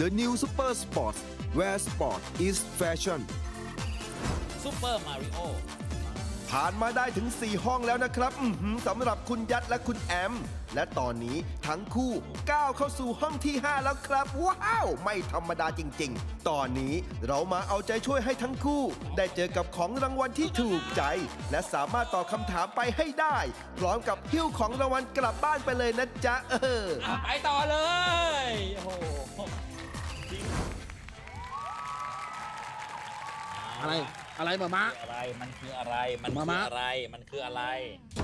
The new Super Sports where sport is fashion ซูเปอร์มาริโอผ่านมาได้ถึง 4 ห้องแล้วนะครับอื้อหือสำหรับคุณยัดและคุณแอม และตอนนี้ทั้งคู่ก้าวเข้าสู่ห้องที่ 5 แล้วครับ ว้าว ไม่ธรรมดาจริง ๆ ตอนนี้เรามาเอาใจช่วยให้ทั้งคู่ ได้เจอกับของรางวัลที่ถูกใจ และสามารถตอบคำถามไปให้ได้ พร้อมกับหิ้วของรางวัลกลับบ้านไปเลยนะจ๊ะเอออะไปต่อเลย โอ้โห อะไร อะไรมามาอะไรมันคืออะไรมันมาคือมาอะไรมันคืออะไร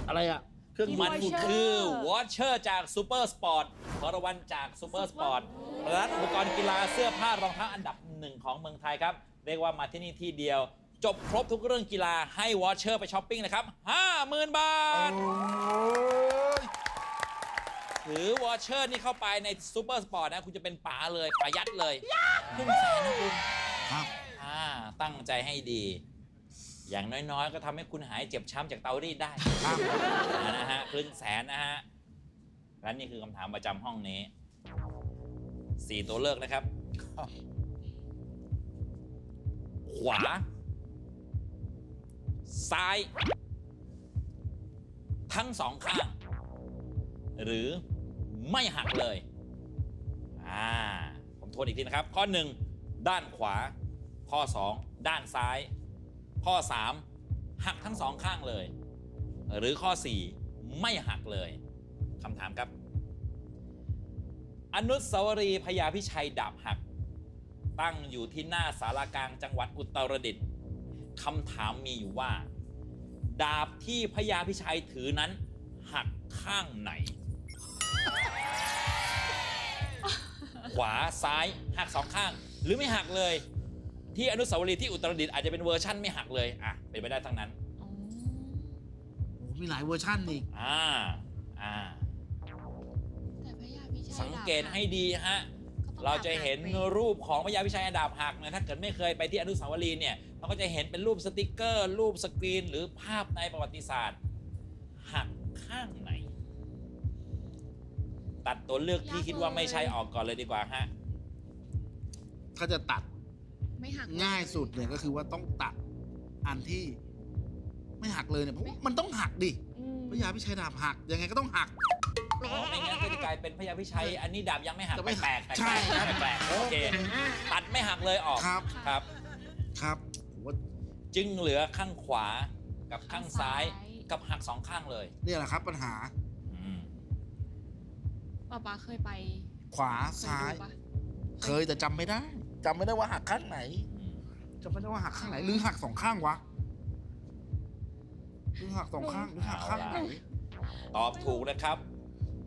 อะไรอะ เครื่องมันยิงคือ voucher จาก Supersports รางวัลจาก Supersports ร้านอุปกรณ์กีฬาเสื้อผ้ารองเท้าอันดับหนึ่งของเมืองไทยครับ เรียกว่ามาที่นี่ที่เดียว จบครบทุกเรื่องกีฬาให้ voucher ไปช้อปปิ้งนะครับ 50,000 บาท ถือ voucher นี่เข้าไปใน Supersports นะ คุณจะเป็นป๋าเลยป๋ายัดเลยครึ่งแสนนะคุณครับอ่า ตั้งใจให้ดี อย่างน้อยๆ ก็ทำให้คุณหายเจ็บช้ำจากเตารีดได้ครับอ่านะฮะครึ่งแสนนะฮะ และนี่คือคำถามประจำห้องนี้สี่ตัวเลือกนะครับ ขวา ซ้าย ทั้งสองข้าง หรือไม่หักเลย อ่า ผมทวนอีกทีนะครับ ข้อ1ด้านขวา ข้อ 2 ด้านซ้าย ข้อ 3 หักทั้งสองข้างเลย หรือข้อ 4 ไม่หักเลยคำถามครับ อนุสาวรีย์พญาพิชัยดาบหัก ตั้งอยู่ที่หน้าศาลากลางจังหวัดอุตรดิตถ์คำถามมีอยู่ว่า ดาบที่พระยาพิชัยถือนั้นหักข้างไหน ขวาซ้ายหักสองข้าง หรือไม่หักเลย ที่อนุสาวรีย์ที่อุตรดิตถ์อาจจะเป็นเวอร์ชั่นไม่หักเลยอะเป็นไปได้ทั้งนั้นโอ้มีหลายเวอร์ชันอีกอ่าอ่า แต่พระยาพิชัยสังเกตดาบให้ดีฮะก็ต้องเราจะเห็นดาบหักไปรูปของพญาพิชัยดาบหักเนี่ยถ้าเกิดไม่เคยไปที่อนุสาวรีย์เนี่ยเราก็จะเห็นเป็นรูปสติกเกอร์ รูปสกรีน หรือภาพในประวัติศาสตร์ หักข้างไหน ตัดตัวเลือกที่คิดว่าไม่ใช่ออกก่อนเลยดีกว่าฮะ ถ้าจะตัด ไม่หักง่ายสุดเนี่ยก็คือว่าต้องตัดอันที่ ไม่หักเลยเนี่ยเพราะว่ามันต้องหักดิอืมพระยาพิชัยดาบหักยังไงก็ต้องหักเพราะไม่งั้นก็จะกลายเป็นพญาพิชัย อันนี้ดาบยังไม่หักจะไม่แปลกๆแปลกๆใช่ครับ แปลกๆโอเคตัดไม่หักเลยออกครับครับ ครับผมว่าจึงเหลือข้างขวากับข้างซ้ายกับหักสองข้างเลยเนี่ยแหละครับปัญหาอืมป๊าป๊าเคยไปขวาเคยซ้ายดูปะเคยแต่จำไม่ได้ จำไม่ได้ว่าหักข้างไหนอืมจำไม่ได้ว่าหักข้างไหน หรือหักสองข้างวะหรือหักสองข้างหรือหักข้างไหนตอบถูกนะครับ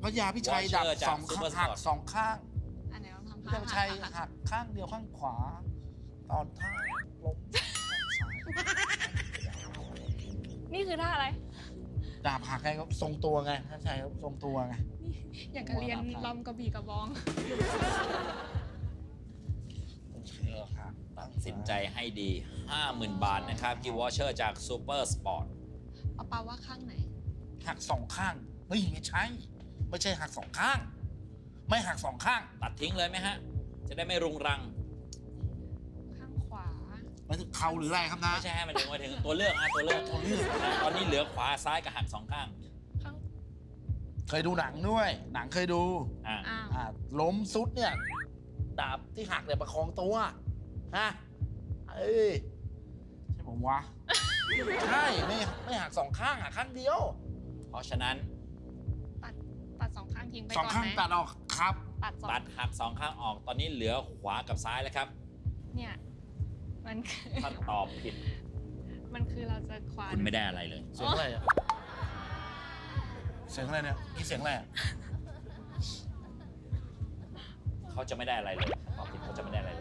พระยาพิชัยดับ Watcher จากสองข้าง Super หัก Sport สองข้างอันไหนลองทำพระยาพิชัยหักหักข้างเดียวข้างขวา ตอนท่าล้มนี่คือท่าอะไร ดาบหักไงครับทรงตัวไงท่านชายครับทรงตัวไง อย่างกับเรียนลำกระบี่กระบอง โอเคครับ ตัด สินใจให้ดี 50,000 บาทนะครับกิวอเชอร์จาก Super Sport ป๊าป๊าว่าข้างไหน หักสองข้างเฮ้ยไม่ใช่ ไม่ใช่หักสองข้าง ไม่หักสองข้าง ตัดทิ้งเลยไหมฮะ จะได้ไม่รุงรัง ข้างขวา มันเข่าหรืออะไรครับนะ ไม่ใช่ให้มันถึงมาถึงตัวเลือกฮะตัวเลือกตัวเลือก นะตอนนี้เหลือขวาซ้ายกับหักสองข้างข้างเคยดูหนังด้วย หนังเคยดูอ่าอ้าว อ่าล้มซุดเนี่ย ดาบที่หักเนี่ยประคองตัวฮะ เอ้ยใช่ผมวะ ใช่ไม่ไม่หักสองข้างหักข้างเดียว เพราะฉะนั้นตัดตัดสองข้างทิ้งไปสองก่อนข้างไหมตัดออกครับ ตัดสองตัดหักสองข้างออกตอนนี้เหลือขวากับซ้ายแล้วครับ เนี่ย มันคือถ้าตอบผิดมันคือเราจะควาน คุณไม่ได้อะไรเลย เสียงอะไรอะเสียงอะไรเนี่ยนี่เสียงอะไรอะเขาจะไม่ได้อะไรเลยตอบผิดเขาจะไม่ได้อะไร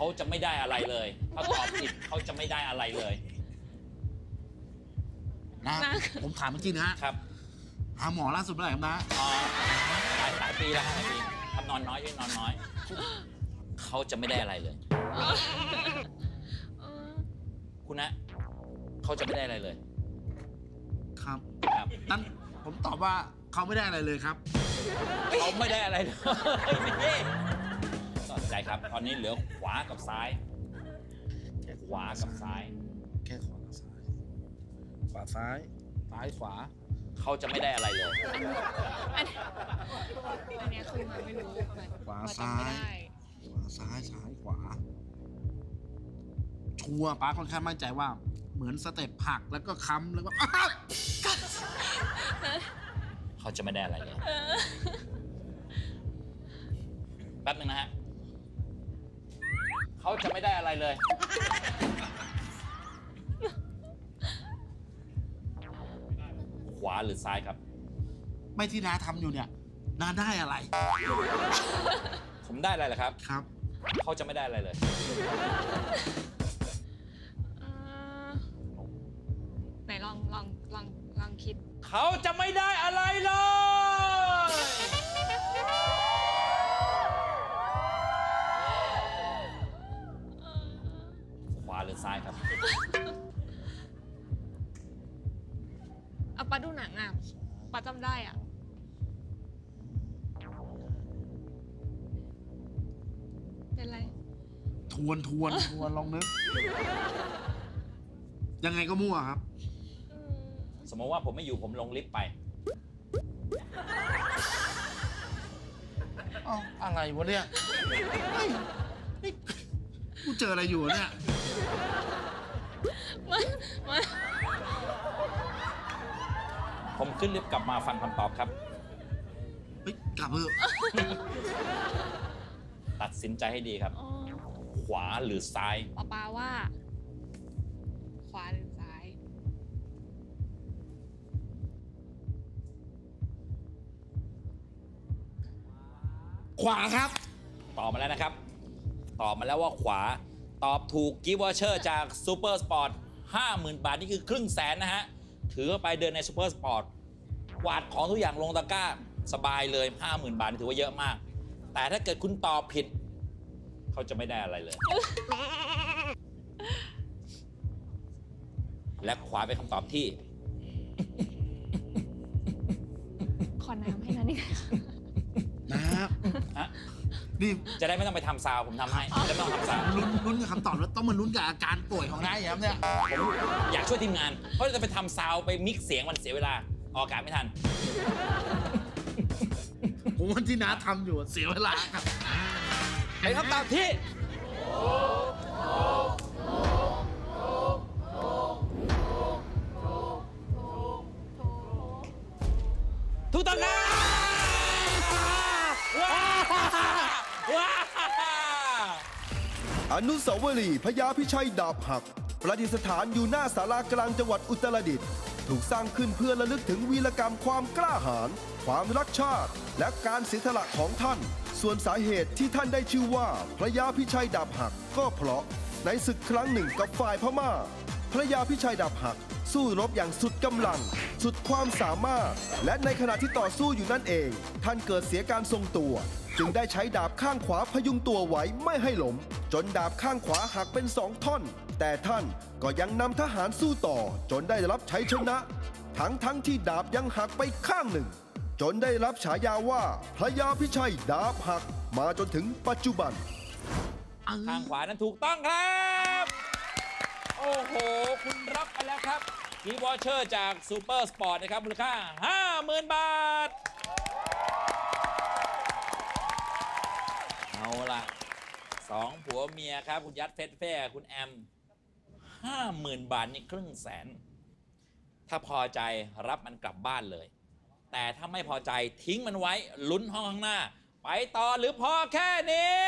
เลยเขาจะไม่ได้อะไรเลย ถ้าตอบผิดเขาจะไม่ได้อะไรเลยนะผมถามจริงๆนะครับหาหมอล่าสุดเมื่อไหร่ครับนะอ๋อหลายหลายปีแล้วฮะหลายปีทำนอนน้อยด้วยนอนน้อย เขาจะไม่ได้อะไรเลย เออคุณนะเขาจะไม่ได้อะไรเลย ครับครับนั่นผมตอบว่าเขาไม่ได้อะไรเลยครับโเขาไม่ได้อะไรเลย นี่สนใจครับ ตอนนี้เหลือขวากับซ้าย ขวากับซ้าย แค่ขวากับซ้าย ขวาซ้าย ซ้ายขวา เขาจะไม่ได้อะไรเลย อันนี้อันเนี้ยคือมันไม่รู้มันขวามันจำซ้ายไม่ได้ขวาซ้ายซ้ายขวา ชัวร์ป้าค่อนข้างมั่นใจว่า เหมือนสเต็ปผักแล้วก็ค้ำแล้วก็อ้าวเขาจะไม่ได้อะไรเลย แป๊บหนึ่งนะฮะ เขาจะไม่ได้อะไรเลย ขวาหรือซ้ายครับ ไม่ที่น้าทำอยู่เนี่ยน้าได้อะไรผมได้อะไรล่ะครับ ครับ เขาจะไม่ได้อะไรเลย เอ่อไหนลองลองลองลองคิด เขาจะไม่ได้อะไรเลย ซ้ายครับเอาปาดูหนังอะปาจำได้อะ เป็นไร ทวนทวนทวนลองนึก ยังไงก็มั่วครับอืมสมมติว่าผมไม่อยู่ผมลงลิฟต์ไป เอ้าอะไรวะเนี่ยเฮ้ยนี่กูเจออะไรอยู่วะเนี่ย มันมันผมขึ้นลิฟต์กลับมาฟังคำตอบครับ เฮ้ยกลับเถอะตัดสินใจให้ดีครับ อ๋อขวาหรือซ้าย ปาปาว่า ขวาหรือซ้าย ขวาครับ ตอบมาแล้วนะครับ ตอบมาแล้วว่าขวา ตอบถูก gift voucher จาก Supersports 50,000 บาท นี่คือครึ่งแสนนะฮะ ถือว่าไปเดินใน Supersports กวาดของทุกอย่างลงตะกร้า สบายเลย 50,000 บาทนี่ถือว่าเยอะมาก แต่ถ้าเกิดคุณตอบผิด เขาจะไม่ได้อะไรเลย และขวาเป็นคำตอบที่ ขอน้ำให้นะนี่นะฮะ นี่จะได้ไม่ต้องไปทำซาวผมทำให้จะไม่ต้องทำซาวลุ้นลุ้นกับคำตอบแล้วต้องมาลุ้นกับอาการป่วยของนายแย้มเนี่ยผมอยากช่วยทีมงาน เพราะจะไปทำซาวไปมิกซ์เสียงมันเสียเวลาออกอากาศไม่ทัน ผมว่าที่น้าทำอยู่เสียเวลาครับเป็นคำตอบที่ถูกต้องครับ ว้าอนุสาวรีย์พญาพิชัยดาบหัก ประดิษฐานอยู่หน้าศาลากลางจังหวัดอุตรดิตถ์ถูกสร้างขึ้นเพื่อระลึกถึงวีรกรรมความกล้าหาญความรักชาติ และการเสียสละของท่าน ส่วนสาเหตุที่ท่านได้ชื่อว่าพระยาพิชัยดาบหักก็เพราะในศึกครั้งหนึ่งกับฝ่ายพม่า พระยาพิชัยดาบหัก สู้รบอย่างสุดกำลัง สุดความสามารถ และในขณะที่ต่อสู้อยู่นั่นเอง ท่านเกิดเสียการทรงตัว จึงได้ใช้ดาบข้างขวาพยุงตัวไว้ไม่ให้หล้มจนดาบข้างขวาหักเป็นสองท่อน แต่ท่านก็ยังนำทหารสู้ต่อ จนได้รับชัยชนะ ทั้งทั้งที่ดาบยังหักไปข้างหนึ่ง จนได้รับฉายาว่าพระยาพิชัยดาบหักมาจนถึงปัจจุบัน ข้างขวานั้นถูกต้องครับ โอ้โห คุณรับไปแล้วครับ gift voucher จาก Supersports นะครับมูลค่า 50,000 บาท เอาล่ะสองผัวเมียครับ คุณยัดเฟ็ดเฟ่คุณแอม 50,000 บาทนี่ครึ่งแสน ถ้าพอใจรับมันกลับบ้านเลย แต่ถ้าไม่พอใจทิ้งมันไว้ลุ้นห้องข้างหน้า ไปต่อหรือพอแค่นี้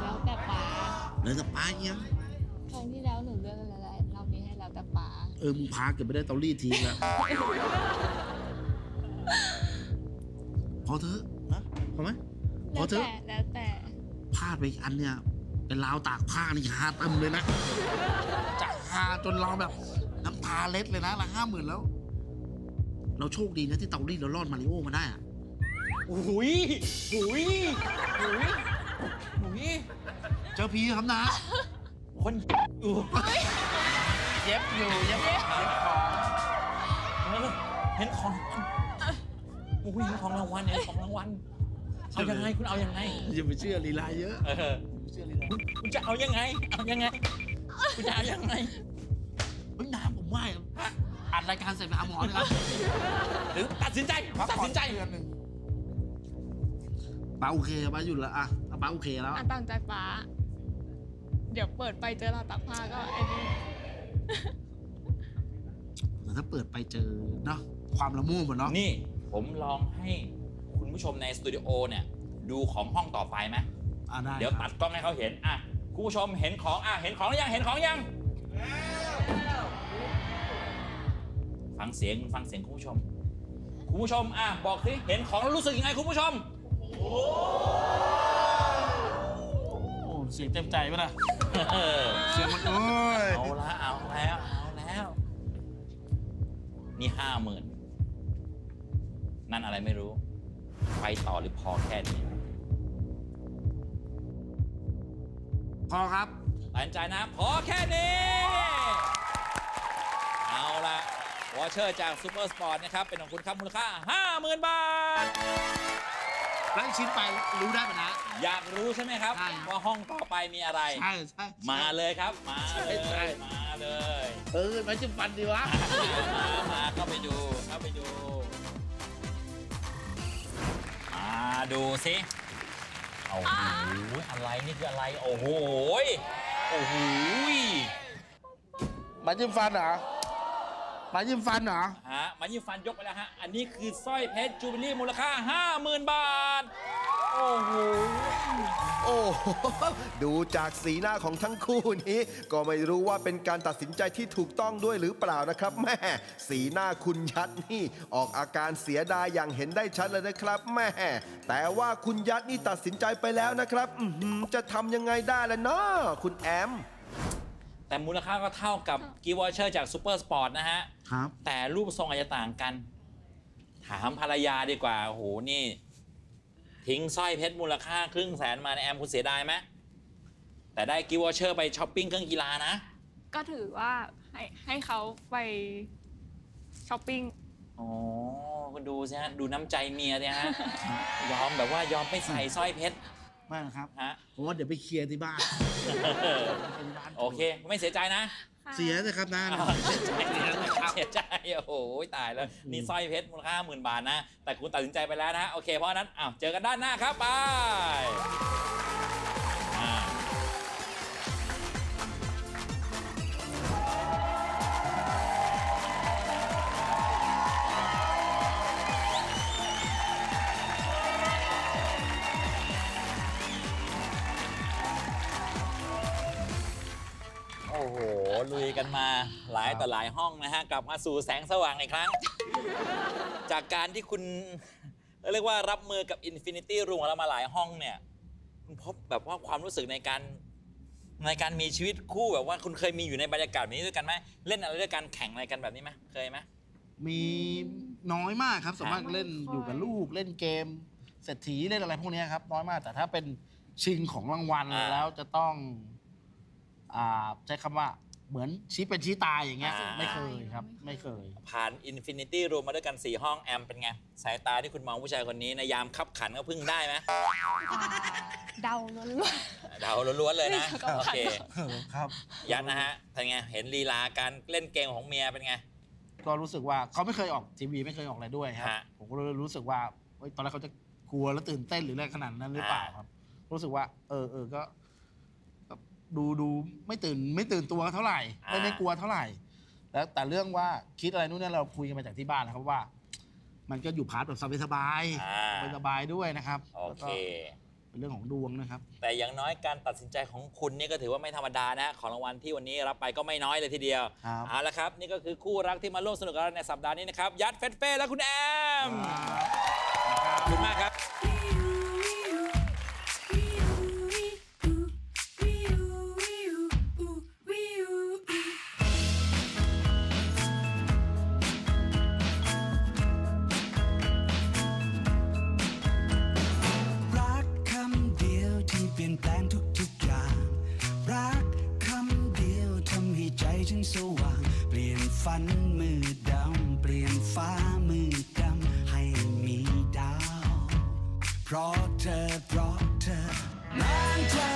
แล้วแต่ป๋าเลยกับป้าเอี้ย เออมึงพาเก็บไปได้เตารีดทีละพอเถอะนะพอไหมพแล้อวเถอะแต่แล้วแต่พลาดไปอีกอันเนี่ยเป็นราวตากผ้านี่หาเต็มเลยนะจะหาจนเราแบบน้ำตาเล็ดเลยนะละห้าหมื่นแล้ว เราโชคดีนะที่เตารีดเรารอดมาริโอมาได้อะหุยหุยหุยหุยเจอพีครับนะ คนอยู่ เย็บอยู่เย็บเย็บของหเออเห็นของรางวัลโอ้ยเห็นของรางวัลเห็นของรางวัลเอายังไงคุณเอายังไงอย่าไปเชื่อลีลาเยอะเอออย่าไปเชื่อลีลาคุณจะเอายังไง เอายังไงคุณจะเอายังไงเฮ้ยน้ำผมว่าอัดรายการเสร็จไปหาหมอเลยครับหรือตัดสินใจตัดสินใจเดือนหนึ่งป้าโอเคป้าหยุดแล้วอะถ้าป้าโอเคแล้วอะตามใจป้าเดี๋ยวเปิดไปเจอเราวตักผ้าก็ไอ้นี่ แต่ถ้าเปิดไปเจอเนาะความละมุนหมดเนาะนี่ผมลองให้คุณผู้ชมในสตูดิโอเนี่ยดูของห้องต่อไปไหมอ่าได้เดี๋ยวคตัรับดกล้องให้เขาเห็นอะคุณผู้ชมเห็นของอะเห็นของหรือยังเห็นของยังฟังเสียงฟังเสียงคุณผู้ชม คุณผู้ชมอะบอกสิเห็นของแล้วรู้สึกยังไงคุณผู้ชมโอ้ เสียงเต็มใจปะล่ะเออเสียงมันโอ้ยเอาละเอาแล้วเอาแล้ว นี่ห้าหมื่นนั่นอะไรไม่รู้ ไปต่อหรือพอแค่นี้พอครับตัดสินใจนะ พอแค่นี้ เอาละ voucher จาก Supersports นะครับ เป็นของคุณครับมูลค่า 50,000 บาทแล้วชิ้นไปรู้ได้ปะนะ อยากรู้ใช่ไหมครับ ใช่ครับ ว่าห้องต่อไปมีอะไร ใช่ใช่มาเลยครับ มาเลใช่ยมาเลย เออมันจะฟันดีวะ มามาเข้าไปดูเข้าไปดู มาดูสิโอ้โหอะไรนี่คืออะไร โอ้โหยโอ้โหยมาจิ้มฟันเหรอ มาจิ้มฟันเหรอ ฮะมันยิงฟันยกไปแล้วฮะ อันนี้คือสร้อยเพชรจูบิลี่มูลค่า 50,000 บาท โอ้โห โอ้โห ดูจากสีหน้าของทั้งคู่นี้ ก็ไม่รู้ว่าเป็นการตัดสินใจที่ถูกต้องด้วยหรือเปล่านะครับแม่สีหน้าคุณยัดนี่ออกอาการเสียดายอย่างเห็นได้ชัดเลยนะครับแม่แต่ว่าคุณยัดนี่ตัดสินใจไปแล้วนะครับอือหือจะทำยังไงได้ล่ะเนาะคุณแอม แต่มูลค่าก็เท่ากับ gift voucher จาก Supersports นะฮะครับแต่รูปทรงอาจจะต่างกัน ถามภรรยาดีกว่าโอ้โหนี่ ทิ้งสร้อยเพชรมูลค่าครึ่งแสนมาในแอมคุณเสียดายไหมแต่ได้ gift voucher ไปช้อปปิ้งเครื่องกีฬานะ ก็ถือว่าให้ให้เขาไปช้อปปิ้ง อ๋อก็ดูสิฮะ ดูน้ำใจเมียเนี่ยฮะ ยอมแบบว่ายอมไปใส่สร้อยเพชรไม่นะครับฮะ ผมว่าเดี๋ยวไปเคลียร์ที่บ้านไปที่บ้าน โอเค ไม่เสียใจนะ เสียเลยครับน้าเสียใจโอ้โหตายแล้ว นี่สร้อยเพชรมูลค่าหมื่นบาทนะ แต่คุณตัดสินใจไปแล้วนะ โอเคเพราะฉะนั้นอ้าวเจอกันด้านหน้าครับไปอ่ ลุยกันมาหลายต่อหลายห้องนะฮะกลับมาสู่แสงสว่างอีกครั้ง จากการที่คุณเรียกว่ารับมือกับ Infinity Room ของเรามาหลายห้องเนี่ย คุณพบแบบว่าความรู้สึกในการในการมีชีวิตคู่แบบว่าคุณเคยมีอยู่ในบรรยากาศแบบนี้ด้วยกันไหมเล่นอะไรด้วยกันแข่งอะไรกันแบบนี้ไหมเคยไหมมีน้อยมากครับสามารถเล่นไม่ค่อยอยู่กับลูกเล่นเกมเศรษฐีเล่นอะไรพวกเนี้ยครับ น้อยมากแต่ถ้าเป็นชิงของรางวัลอ่าแล้วจะต้องอ่าใช้คำว่า เหมือนชี้เป็นชี้ตายอย่างเงี้ยอ่า ไม่เคยครับ ไม่เคย ผ่าน Infinity Room มาด้วยกัน 4 ห้องแอมเป็นไง สายตาที่คุณมองผู้ชายคนนี้ในยามคับขันก็พึ่งได้ไหมเดาล้วนเดาล้วนๆเลยนะครับโอเค ครับ ยัดนะฮะเป็นไง เห็นลีลาการเล่นเกมของเมียเป็นไง ก็รู้สึกว่าเขาไม่เคยออกทีวีไม่เคยออกอะไรด้วยครับ ฮะ ผมก็เลยรู้สึกว่าเฮ้ยตอนแรกเขาจะกลัวแล้วตื่นเต้นหรืออะไรขนาดนั้นหรือเปล่าอ่าครับ รู้สึกว่า เออเออก็ก็ ดูดูไม่ตื่นไม่ตื่นตัวเท่าไหร่ไม่ไม่กลัวเท่าไหร่ แล้วแต่เรื่องว่าคิดอะไรนู่นนี่เราคุยกันมาจากที่บ้านนะครับว่า มันก็อยู่ part แบบสบายๆอ่าสบายๆด้วยนะครับโอแล้วเค ก็เป็นเรื่องของดวงนะครับ แต่อย่างน้อยการตัดสินใจของคุณนี่ก็ถือว่าไม่ธรรมดานะ ของรางวัลที่วันนี้รับไปก็ไม่น้อยเลยทีเดียวครับ เอาละครับ นี่ก็คือคู่รักที่มาร่วมสนุกกับเราในสัปดาห์นี้นะครับ ยัดเฟ็ดเฟ่และคุณแอมขอบคุณมากครับ เพราะเธอเพราะเธอนานใจ